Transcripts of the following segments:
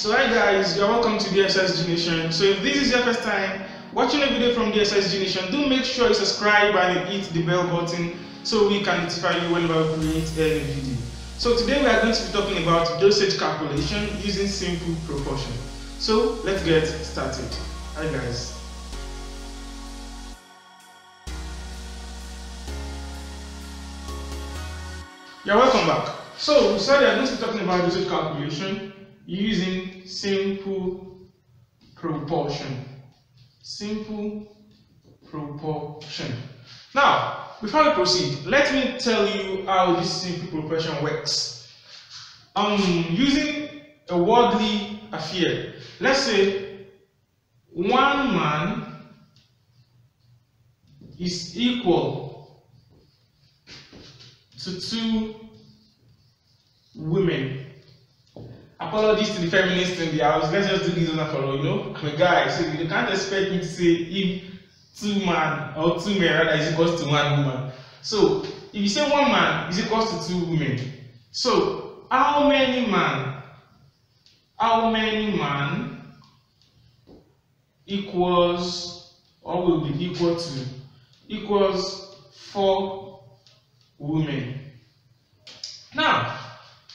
So hi guys, you're welcome to DSSG Nation. So if this is your first time watching a video from DSSG Nation, do make sure you subscribe and hit the bell button so we can notify you whenever we create any video. So today we are going to be talking about dosage calculation using simple proportion. So let's get started. Hi guys. You're welcome back. So we said we are going to be talking about dosage calculation using simple proportion. Simple proportion. Now, before we proceed, let me tell you how this simple proportion works. Um, using a worldly affair, let's say one man is equal to two women apologies to the feminists in the house. Let's just do this one for all you know? I'm a guy so you can't expect me to say if two man or two men rather is equals to one woman? So if you say one man is equals to two women? So how many man how many man equals or will be equal to equals four women? Now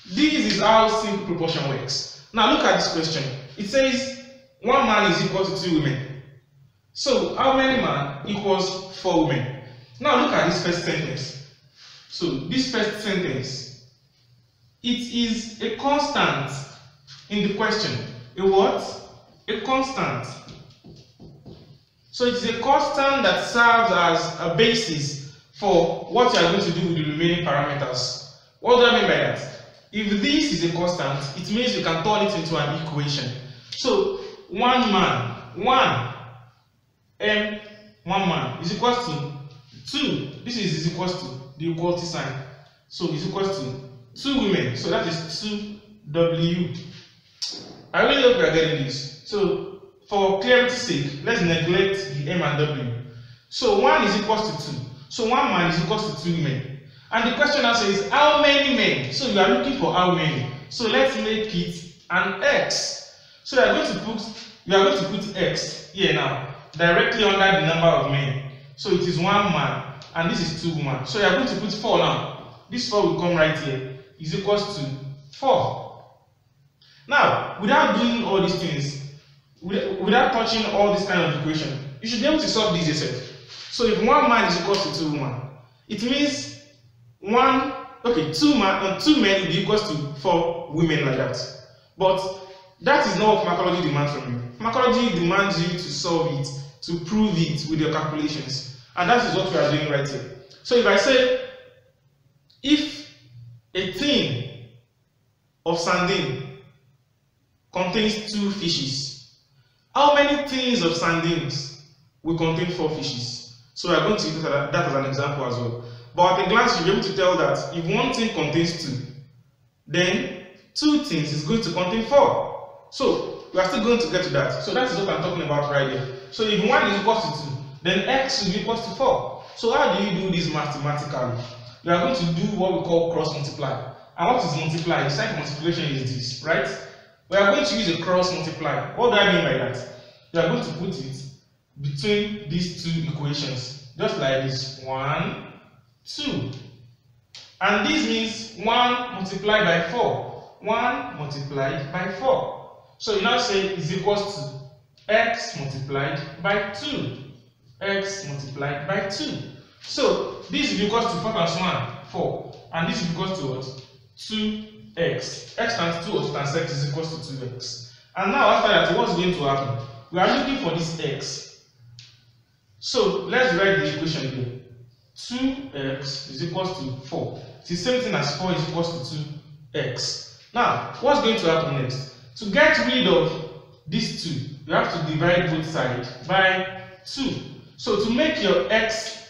this is how simple proportion works. Now look at this question. It says one man is equal to two women. So how many man equals four women? Now look at this first sentence. So this first sentence, it is a constant in the question. A what? A constant. So it is a constant that serves as a basis for what you are going to do with the remaining parameters. What do I mean by that? If this is a constant, it means you can turn it into an equation. So, one man, one m, one man is equals to two. This is, is equals to the equality sign. So, is equals to two women. So, that is two w. I really hope you are getting this. So, for clarity's sake, let's neglect the m and w. So, one is equals to two. So, one man is equals to two women. And the question now says, how many men? So you are looking for how many. So let's make it an x. So you are going to put you are going to put x here now, directly under the number of men. So it is one man, and this is two women. So you are going to put four now. This four will come right here. Is equals to four. Now, without doing all these things, without touching all this kind of equation, you should be able to solve this yourself. So if one man is equal to two women, it means one okay two man uh, two men will be equals to four women like that. But that is not what pharmacology demands from you. Pharmacology demands you to solve it to prove it with your calculations. And that is what we are doing right here. So if i say if a tin of sardine contains two fishes how many tins of sardines will contain four fishes? So we are going to use that as an example as well but at a glance, you'll be able to tell that if one thing contains two, then two things is going to contain four. So we are still going to get to that. So that is what I'm talking about right here. So if one is equal to two, then x will be equal to four. So how do you do this mathematically? You are going to do what we call cross multiply. And what is multiply? The for multiplication is this, right? We are going to use a cross multiply. What do I mean by that? You are going to put it between these two equations, just like this. One 2. And this means 1 multiplied by 4. 1 multiplied by 4. So you now say is equals to x multiplied by 2. x multiplied by 2. So this is equals to 4 times 1, 4. And this is equals to what? 2x. x times 2 or 2 times x is equals to 2x. And now after that, what's going to happen? We are looking for this x. So let's write the equation here. 2x uh, is equals to 4. It's the same thing as 4 is equals to 2x. Now, what's going to happen next? To get rid of these 2, you have to divide both sides by 2. So to make your x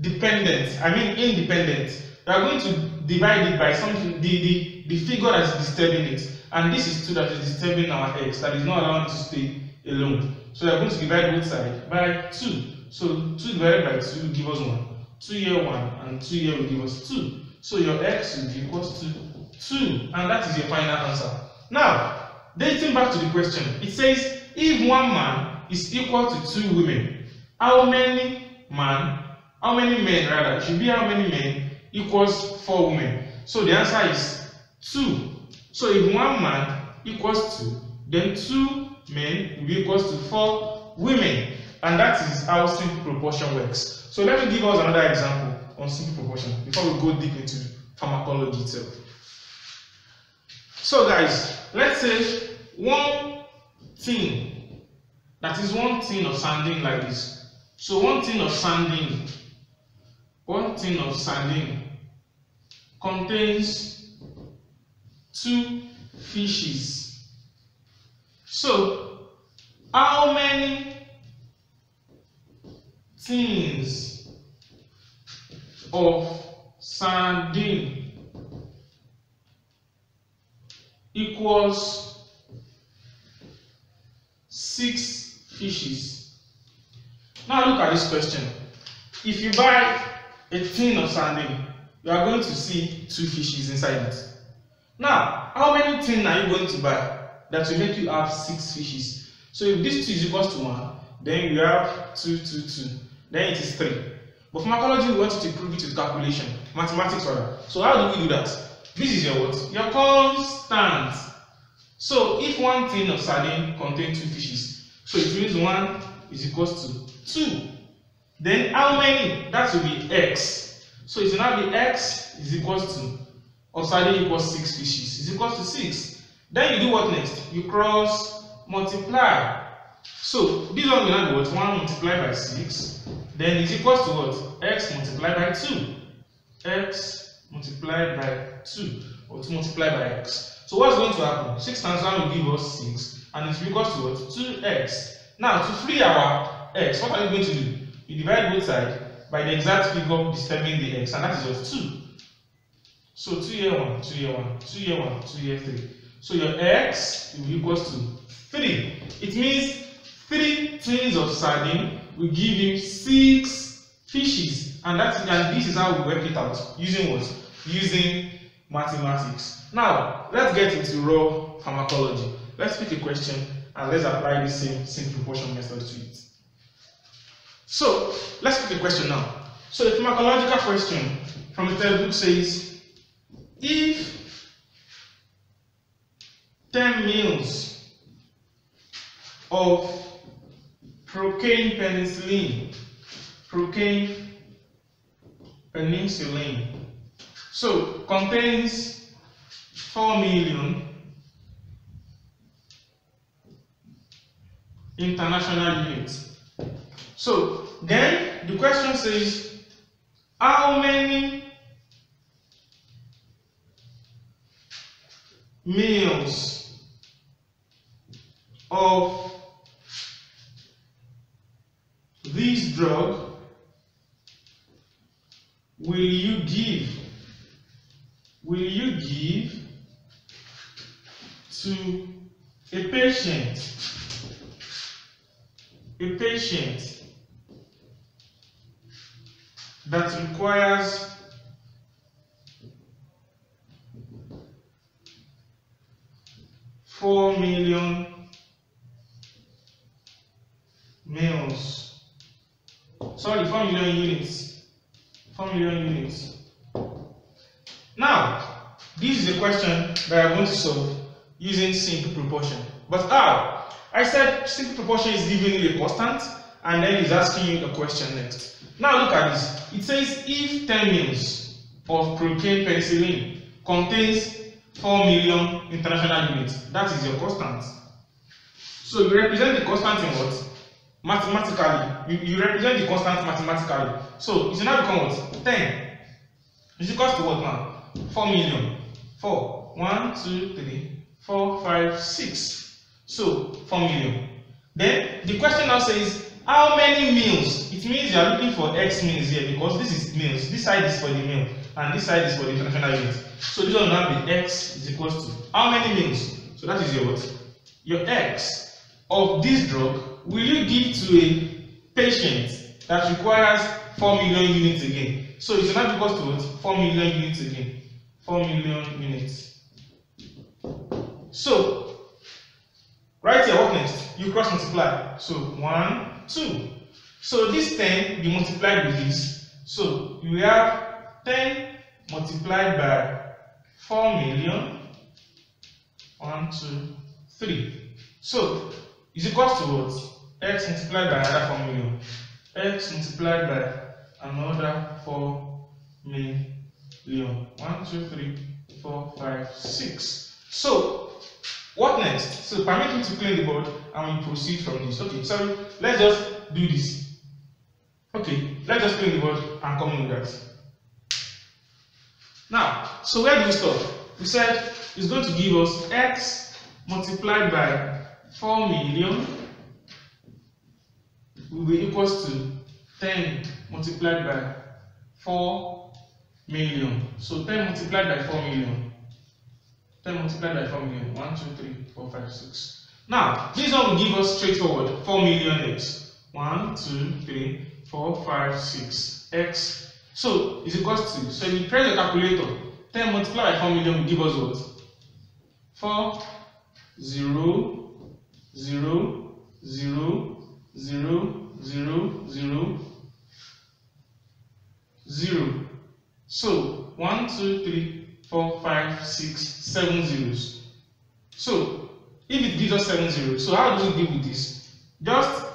dependent, I mean independent, you are going to divide it by something, the, the, the figure that is disturbing it. And this is 2 that is disturbing our x, that is not allowing to stay alone. So you are going to divide both sides by 2. So 2 divided by 2 will give us 1. 2 here 1 and 2 here will give us 2. So your x will be equals to 2 and that is your final answer. Now, dating back to the question, it says if one man is equal to two women, how many man, how many men rather, should be how many men equals four women. So the answer is two. So if one man equals two, then two men will be equals to four women. And that is how simple proportion works. So let me give us another example on simple proportion before we go deep into pharmacology itself. So guys, let's say one tin, that is one tin of sardine like this. So one tin of sardine, one tin of sardine contains two fishes. So how many tins of sardine equals six fishes. Now look at this question. If you buy a tin of sardine, you are going to see two fishes inside it. Now, how many tin are you going to buy that will make you have six fishes? So if this two is equal to one, then you have two, two, two. Then it is three. But pharmacology, we want you to prove it with calculation, mathematics rather. So how do we do that? This is your what? Your constant. So if one tin of sardine contains two fishes, so it means one is equals to two. Then how many? That will be x. So it will now be x is equals to, or sardine equals six fishes, is equals to six. Then you do what next? You cross multiply. So this one now be what? 1 multiplied by 6. Then is equals to what? x multiplied by 2. x multiplied by 2. Or 2 multiplied by x. So what's going to happen? 6 times 1 will give us 6. And it's equals to what? 2x. Now to free our x, what are you going to do? You divide both sides by the exact figure disturbing the x. And that is what? 2. So 2 here 1, 2 here 1, 2 here 1, 2 here 3. So your x will be equals to 3. It means 3 tins of sardine will give you 6 fishes. And, that's, and this is how we work it out. Using what? Using mathematics. Now, let's get into raw pharmacology. Let's pick a question and let's apply the same simple proportion method to it. So, let's pick a question now. So, the pharmacological question from the textbook says, if 10 mils of procaine penicillin, procaine penicillin, so contains 4 million international units. So then the question says, how many mils of this drug will you give will you give to a patient a patient that requires four million mils. Sorry, four million units. Four million units. Now, this is a question that I'm going to solve using simple proportion. But how? I said simple proportion is giving you a constant and then it's asking you a question next. Now look at this. It says if 10 mils of procaine penicillin contains 4 million international units, that is your constant. So you represent the constant in what? Mathematically. You, you represent the constant mathematically. So it will now become what? 10. Is equals to what now? 4 million. 4. 1, 2, 3, 4, 5, 6. So 4 million. Then the question now says how many meals? It means you are looking for x meals here because this is meals. This side is for the meal and this side is for the international unit. So this one now be x is equals to how many meals? So that is your what? Your x of this drug will you give to a patient that requires 4 million units again. So it's not equals to what? 4 million units again. 4 million units. So Right here, what next? You cross multiply. So 1, 2. So this 10 you multiply with this. So you have 10 multiplied by 4 million. 1, 2, 3. So is equal to what? X multiplied by another 4 million. X multiplied by another 4 million. 1, 2, 3, 4, 5, 6. So what next? So permit me to clean the board and we proceed from this. Okay, sorry, let's just do this. Okay, let's just clean the board and come in with that. Now, so where do we stop? We said it's going to give us x multiplied by 4 million will be equals to 10 multiplied by 4 million. So 10 multiplied by 4 million 10 multiplied by 4 million. 1, 2, 3, 4, 5, 6. Now, this one will give us straightforward 4 million x. 1, 2, 3, 4, 5, 6. x. So, is equals to. So, if you press the calculator, 10 multiplied by 4 million will give us what? 4, 0, 0, 0, 0, 0, So, 1, 2, 3, four, five, six, seven zeros. So if it gives us seven zeros, so how do we deal with this? Just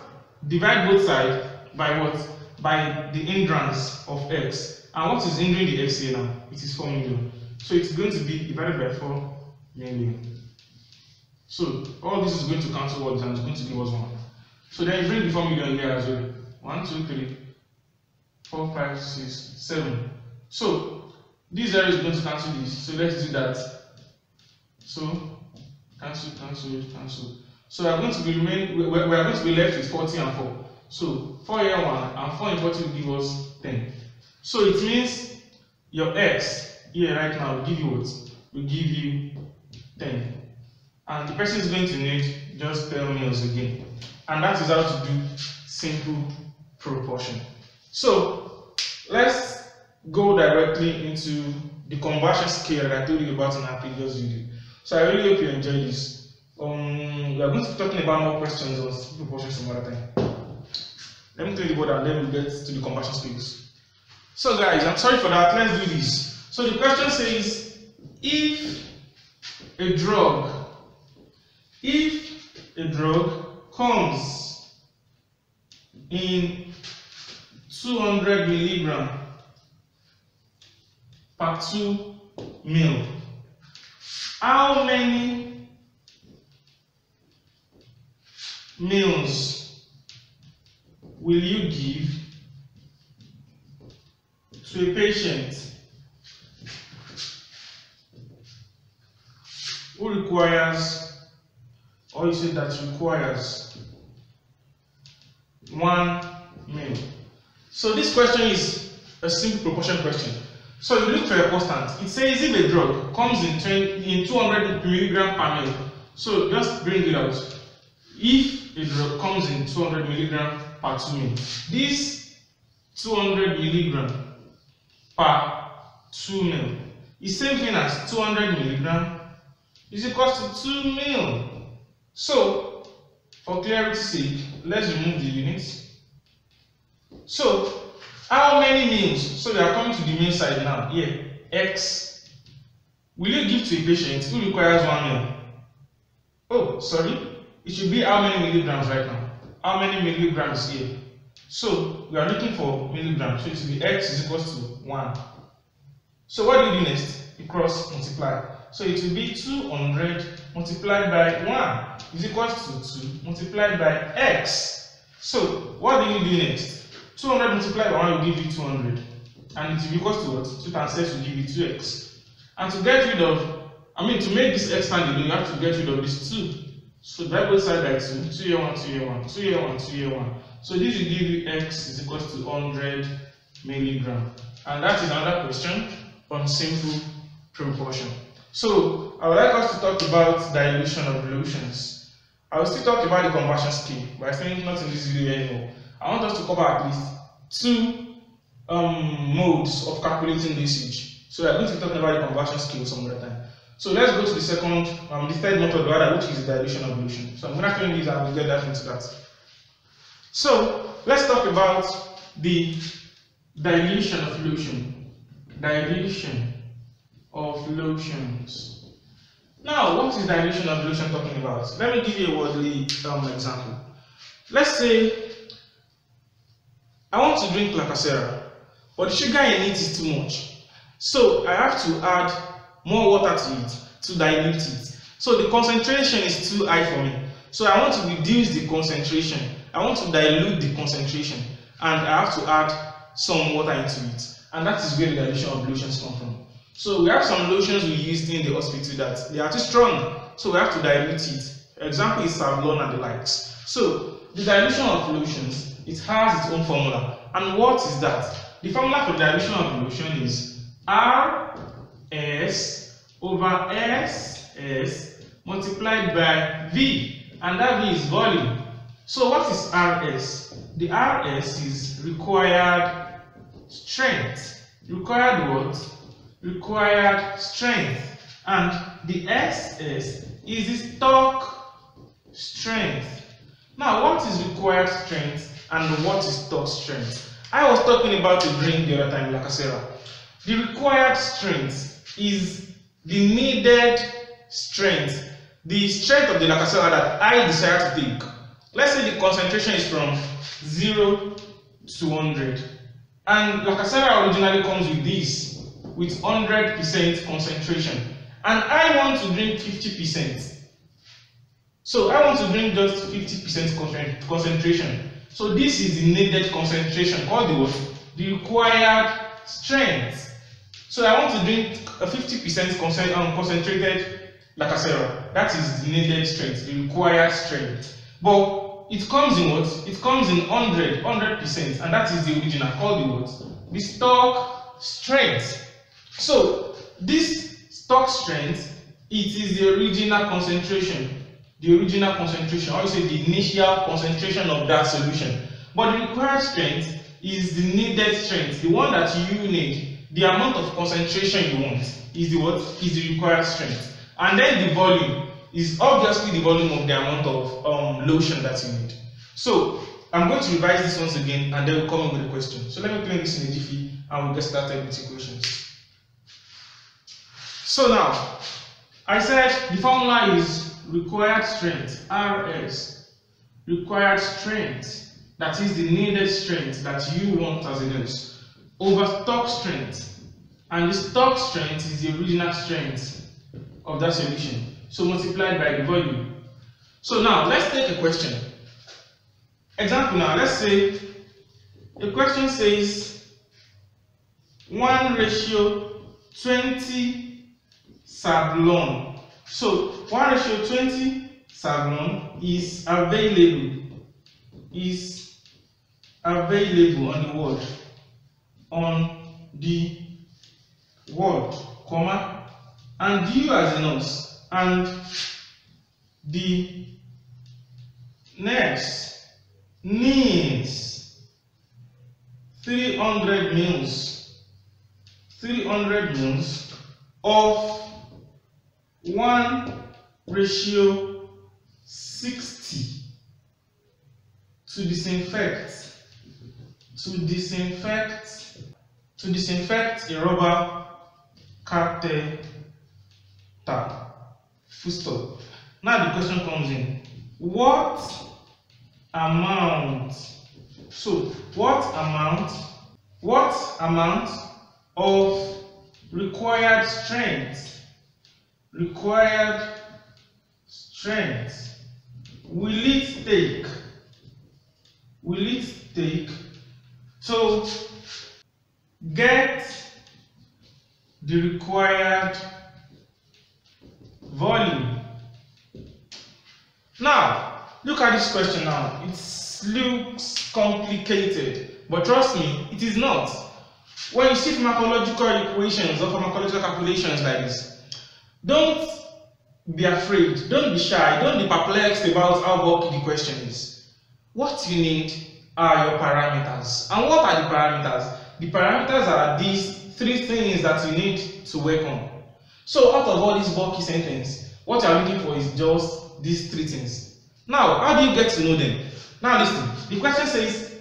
divide both sides by what? By the hindrance of x. And what is hindering the x here now? It is 4 million. So it's going to be divided by 4 million. So all this is going to cancel what and it's going to give us 1. So then bring the 4 million here as well. 1, 2, 3, 4, 5, 6, 7. So this zero is going to cancel this. So let's do that. So cancel, cancel, cancel. So we are going to be remain we are going to be left with 40 and 4. So 4 here 1 and 4 and 40 will give us 10. So it means your x here right now will give you what? Will give you 10. And the person is going to need just 10 meals again. And that is how to do simple proportion. So let's go directly into the conversion scale that I told you about in our previous video. So I really hope you enjoyed this. Um, we are going to be talking about more questions on simple proportion some other time. Let me tell you about that, and then we'll get to the conversion scales. So guys, I'm sorry for that. Let's do this. So the question says, if a drug, if a drug comes in 200 milligram per 2 mil. How many mils will you give to a patient who requires or you say that requires one mil. So this question is a simple proportion question. So you look for a constant. It says if a drug comes in 20, in 200 milligram per mil, so just bring it out. If a drug comes in 200 milligram per 2 mil, this 200 milligram per 2 mil is same thing as 200 milligram is equal to 2 mil. So, for clarity's sake, let's remove the units. So, How many meals? So we are coming to the main side now. Here, X. Will you give to a patient who requires one meal? Oh, sorry. It should be how many milligrams right now? How many milligrams here? So we are looking for milligrams. So it will be X is equal to 1. So what do you do next? You cross multiply. So it will be 200 multiplied by 1 is equal to 2 multiplied by X. So what do you do next? 200 multiplied by 1 will give you 200. And it will equal to what? 2 times x will give you 2x. And to get rid of, I mean, to make this x stand alone, you have to get rid of this 2. So divide both sides by 2. 2 here 1, 2 here 1, 2 here 1, 2 here 1. So this will give you x is equal to 100 milligram. And that is another question on simple proportion. So I would like us to talk about dilution of dilutions. I will still talk about the conversion scheme, but I think not in this video anymore. I want us to cover at least two um, modes of calculating usage. So we are going to be talking about the conversion scale some other time. So let's go to the second, um, the third method rather, which is the dilution of solution. So I'm gonna explain these and we'll get that into that. So let's talk about the dilution of solution. Dilution of lotions. Now, what is dilution of lotion talking about? Let me give you a worldly um, example. Let's say I want to drink Lacasera, but the sugar in it is too much. So I have to add more water to it to dilute it. So the concentration is too high for me. So I want to reduce the concentration. I want to dilute the concentration and I have to add some water into it. And that is where the dilution of lotions come from. So we have some lotions we used in the hospital that they are too strong. So we have to dilute it. Example is Savlon and the likes. So the dilution of lotions, it has its own formula. And what is that? The formula for dilution of lotion is R S over S S multiplied by V. And that V is volume. So what is RS? The RS is required strength. Required what? Required strength. And the SS is the stock strength. Now, what is required strength and what is stock strength? I was talking about a drink the other time, Lacasera. The required strength is the needed strength, the strength of the Lacasera that I desire to take. Let's say the concentration is from 0 to 100. And Lacasera originally comes with this, with 100% concentration. And I want to drink 50%. So I want to drink just 50% concentration. So this is the needed concentration, called the? The required strength. So I want to drink a 50% um, concentrated Lacasera. That is the needed strength, the required strength. But it comes in what? It comes in 100, 100%, and that is the original, called the what? The stock strength. So this stock strength, it is the original concentration. The original concentration, or you say the initial concentration of that solution. But the required strength is the needed strength, the one that you need, the amount of concentration you want is the what is the required strength. And then the volume is obviously the volume of the amount of um, lotion that you need. So I'm going to revise this once again and then we'll come in with a question. So let me clean this in a jiffy and we'll get started with equations. So now, I said the formula is required strength, RS, required strength, that is the needed strength that you want as a nurse, over stock strength. And the stock strength is the original strength of that solution. So multiplied by the volume. So now let's take a question. Example now, let's say the question says 1 ratio 20 Savlon. So 1 ratio 20 Savlon is available is available on the world on the world comma and you as a nurse and the nurse needs 300 mils 300 mils of 1 ratio 60 to disinfect to disinfect to disinfect a rubber catheter. Full stop. Now the question comes in. What amount so what amount what amount of required strength required strength will it take will it take to get the required volume? Now look at this question now. It looks complicated but trust me it is not. When you see pharmacological equations or pharmacological calculations like this don't be afraid. Don't be shy. Don't be perplexed about how bulky the question is. What you need are your parameters. And what are the parameters? The parameters are these three things that you need to work on. So out of all these bulky sentences, what you are looking for is just these three things. Now, how do you get to know them? Now listen, the question says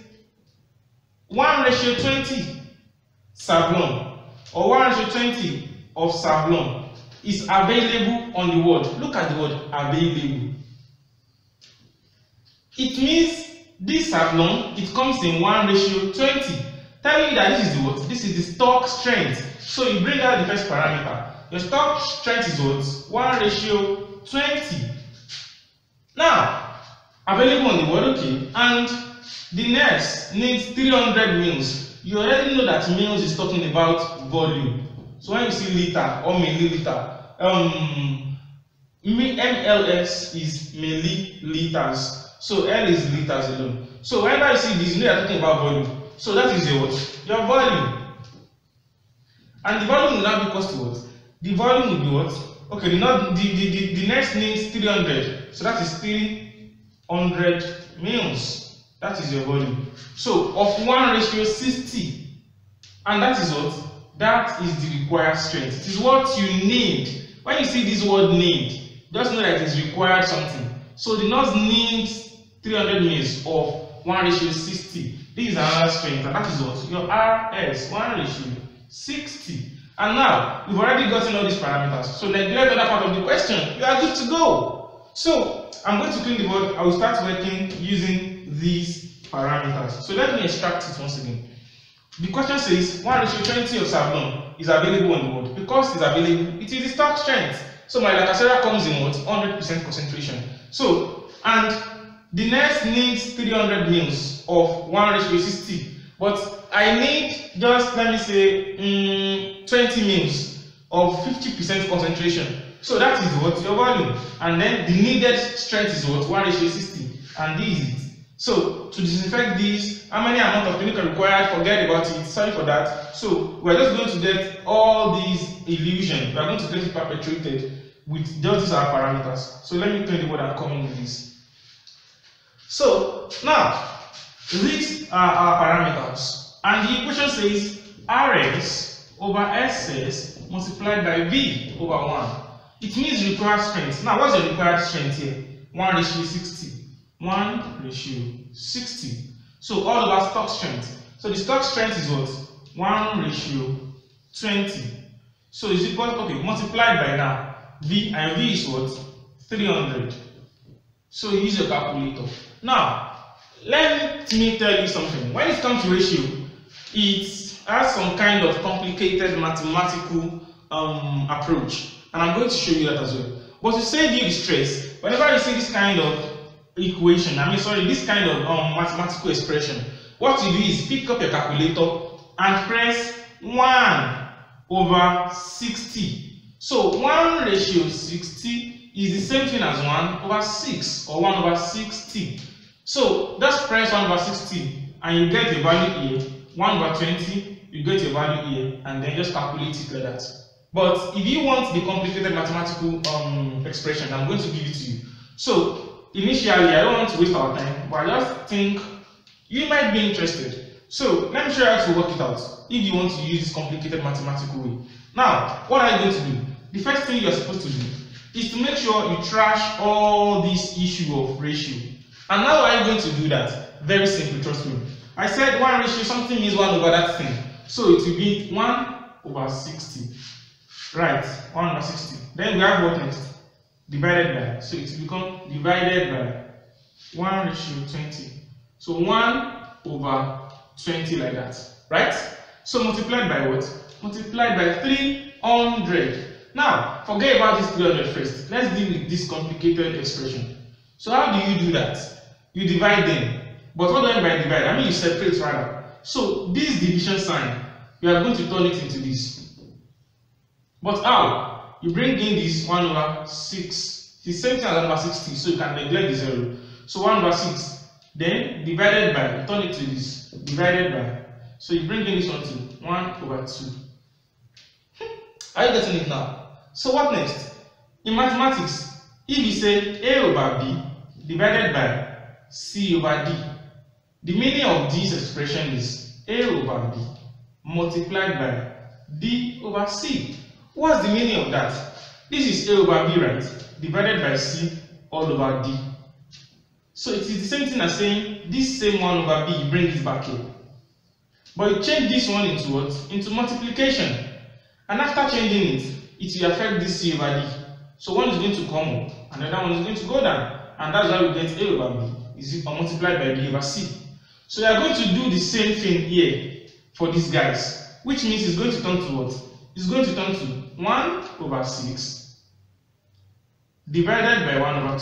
1 ratio 20 sablon or 1 ratio 20 of sablon is available on the word. Look at the word available. It means this sablon, it comes in 1 ratio 20, telling you that this is the what? This is the stock strength. So you bring out the first parameter. Your stock strength is what? 1 ratio 20. Now, available on the word, okay, and the next needs 300 mils. You already know that mils is talking about volume. So when you see liter or milliliter, um, MLS is milliliters. So L is liters alone. So whenever you see this, you you're talking about volume. So that is your what? Your volume. And the volume will now be equal what? The volume will be what? Okay, the, the, the, the, the next needs 300. So that is 300 mils. That is your volume. So of 1 ratio 60. And that is what? That is the required strength. It is what you need. When you see this word need, just know that it is required something. So the nurse needs 300 mils of 1 ratio 60. This is another strength, and that is what? Your RS, 1 ratio 60. And now, you've already gotten all these parameters. So neglect the other part of the question. You are good to go. So, I'm going to clean the board. I will start working using these parameters. So let me extract it once again. The question says 1 ratio 20 of sablon is available on the board. Because it's available, it is the stock strength. So my lacacera comes in what? 100% concentration. So, and the next needs 300 mils of 1 ratio 60. But I need just, let me say, um, 20 mils of 50% concentration. So that is what your volume. And then the needed strength is what? 1 ratio 60. And this is it. So to disinfect this, how many amount of chemical required? Forget about it. Sorry for that. So we're just going to get all these illusion. We're going to get it perpetuated with just these are parameters. So let me tell you what I'm coming with this. So now these are our parameters. And the equation says Rs over SS multiplied by V over 1. It means required strength. Now, what's the required strength here? 1 ratio 60. 1 ratio 60. So, all over stock strength. So, the stock strength is what? 1 ratio 20. So, is it equal, okay, multiplied by now. V and V is what? 300. So, use your calculator. Now, let me tell you something. When it comes to ratio, it has some kind of complicated mathematical um, approach. And I'm going to show you that as well. But to save you the stress, whenever you see this kind of equation, I mean, sorry, this kind of um, mathematical expression, what you do is pick up your calculator and press 1 over 60. So 1 ratio 60 is the same thing as 1 over 6 or 1 over 60. So just press 1 over 60 and you get the value here. 1 over 20, you get your value here and then just calculate it like that. But if you want the complicated mathematical um, expression, I'm going to give it to you. So initially, I don't want to waste our time, but I just think you might be interested. So let me show you how to work it out if you want to use this complicated mathematical way. Now, what are you going to do? The first thing you're supposed to do is to make sure you trash all this issue of ratio. And how are you going to do that? Very simple, trust me. I said 1 ratio, something is 1 over that thing. So it will be 1 over 60. Right, 1 over 60. Then we have what next? Divided by. So it become divided by 1 ratio 20. So 1 over 20 like that. Right? So multiplied by what? Multiplied by 300. Now, forget about this 300 first. Let's deal with this complicated expression. So how do you do that? You divide them. But what do I mean by divide? I mean you separate rather. So this division sign, you are going to turn it into this. But how? You bring in this 1 over 6. The same thing as 1 over 60, so you can neglect the 0. So 1 over 6. Then divided by, turn it to this. Divided by. So you bring in this one to 1 over 2. Are you getting it now? So what next? In mathematics, if you say A over B divided by C over D, the meaning of this expression is A over B multiplied by D over C. What's the meaning of that? This is A over B, right? Divided by C all over D. So it is the same thing as saying this same 1 over B, you bring it back here. But you change this one into what? Into multiplication. And after changing it, it will affect this C over D. So one is going to come up, and the other one is going to go down. And that's why we get A over B is multiplied by B over C. So we are going to do the same thing here for these guys, which means it's going to turn to what? It's going to turn to 1 over 6 divided by 1 over 2.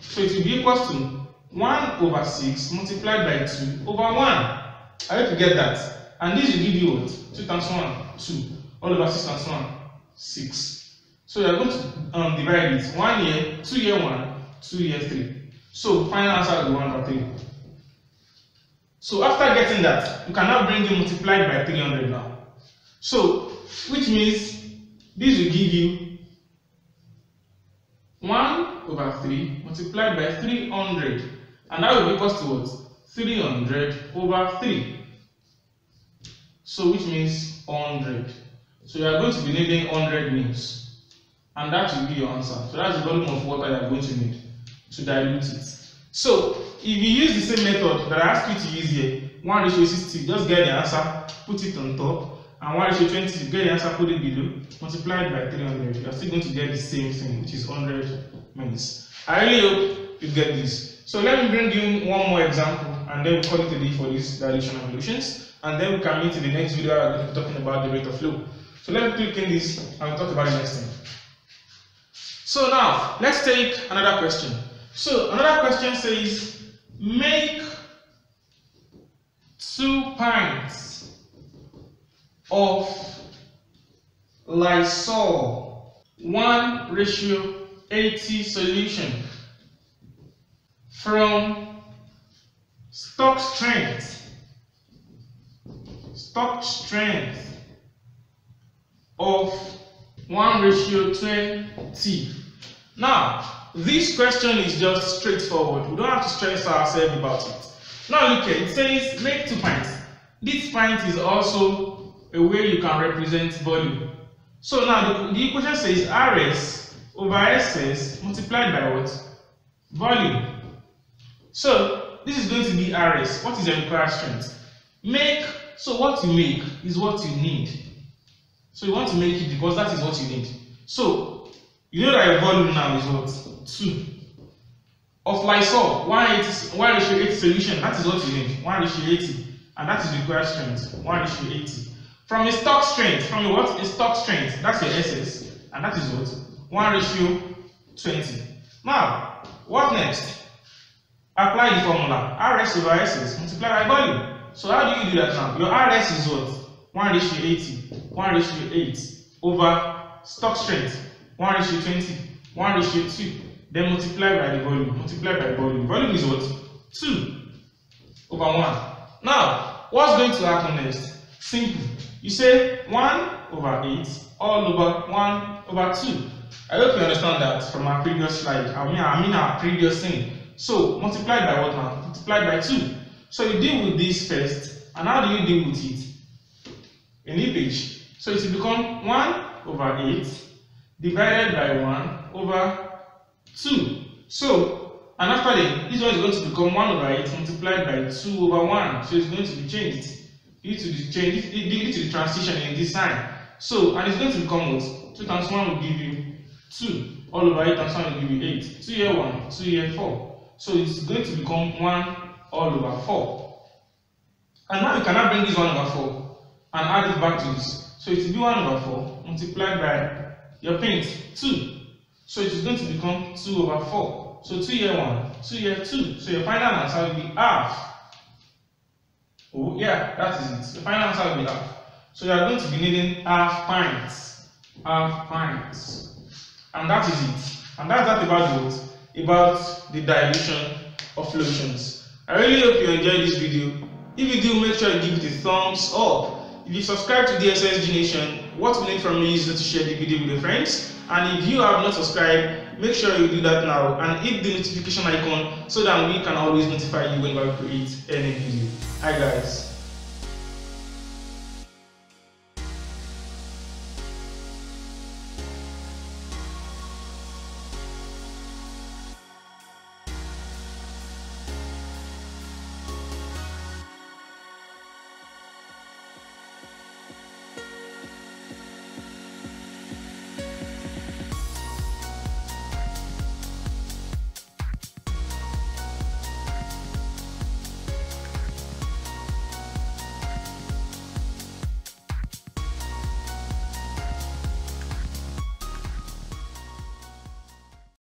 So it will be equal to 1 over 6 multiplied by 2 over 1. I hope you get that. And this will give you what? 2 times 1, 2. All over 6 times 1, 6. So you are going to um, divide it. 1 here, 2 here 1, 2 here 3. So final answer will be 1 over 3. So after getting that, you can now bring it multiplied by 300 now. So, which means this will give you 1 over 3 multiplied by 300. And that will be equal to what? 300 over 3. So which means 100. So you are going to be needing 100 mils. And that will be your answer. So that's the volume of water you are going to need to dilute it. So if you use the same method that I asked you to use here, 1 ratio 60, just get the answer, put it on top, and 1 ratio 20, you get the answer, put it below, multiplied by 300. You are still going to get the same thing, which is 100 minutes. I really hope you get this. So let me bring you one more example, and then we'll call it a day for this dilution of evolutions, and then we can meet in the next video. Talking about the rate of flow. So let me click in this, and we'll talk about it next time. So now, let's take another question. So another question says, make two pints of Lysol 1 ratio 80 solution from stock strength stock strength of 1 ratio 20 now this question is just straightforward. We don't have to stress ourselves about it. Now look here, it says make two pints. This pint is also a way you can represent volume. So now the, the equation says Rs over SS multiplied by what? Volume. So this is going to be Rs. What is the required strength? Make, so what you make is what you need. So you want to make it because that is what you need. So you know that your volume now is what? 2 of Lysol 1 ratio 80 solution that is what you need 1 ratio 80 and that is required strength 1 ratio 80 from a stock strength from a what a stock strength that's your SS and that is what 1 ratio 20 now what next apply the formula RS over SS multiply by volume so how do you do that now your RS is what 1 ratio 80 1 ratio 8 over stock strength 1 ratio 20 1 ratio 2 then multiply by the volume. Multiply by volume. Volume is what? 2 over 1. Now, what's going to happen next? Simple. You say 1 over 8 all over 1 over 2. I hope you understand that from our previous slide. I mean, I mean our previous thing. So, multiply by what now? Multiply by 2. So, you deal with this first. And how do you deal with it? In leakage. So, it will become 1 over 8 divided by 1 over 2. So, and after that, this one is going to become 1 over 8 multiplied by 2 over 1. So it's going to be changed due to the change, due to the transition in this sign. So, and it's going to become what? 2 times 1 will give you 2. All over 8 times 1 will give you 8. 2 here 1, 2 here 4. So it's going to become 1 all over 4. And now you cannot bring this 1 over 4 and add it back to this. So it will be 1 over 4 multiplied by your paint 2. So it is going to become 2 over 4. So 2 here 1, 2 here 2. So your final answer will be half. Oh, yeah, that is it. The final answer will be half. So you are going to be needing half pints. Half pints. And that is it. And that's that about what? About the dilution of solutions. I really hope you enjoyed this video. If you do, make sure you give it a thumbs up. If you subscribe to DSSG Nation, what we need from you is to share the video with your friends and if you have not subscribed make sure you do that now and hit the notification icon so that we can always notify you when we create any video hi guys